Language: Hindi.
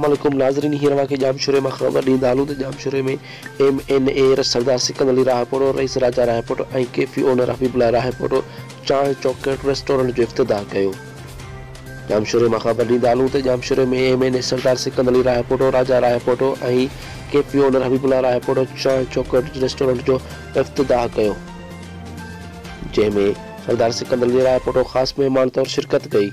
मलकुम नाज़रीन हीरवा के जामशुरे में ख़बर ॾींदा हलूं त जामशुरे में M N A Sardar Sikandar Ali Rahpoto Rais Raja Rahpoto ऐं केफी ओनर हबीबुल्ला राहपोटो चांहि चौकेट रेस्टोरेंट जो इफ़्तिताह कयो। जामशुरे में ख़बर ॾींदा हलूं त जामशुरे में M N A Sardar Sikandar Ali Rahpoto Raja Rahpoto ऐं केपी ओनर हबीबुल्ला राहपोटो चांहि चौकेट रेस्टोरेंट जो इफ़्तिताह कयो। जंहिंमें सरदार सिकंद अली राहपोटो ख़ासि महिमान तौरु शिरकत कई।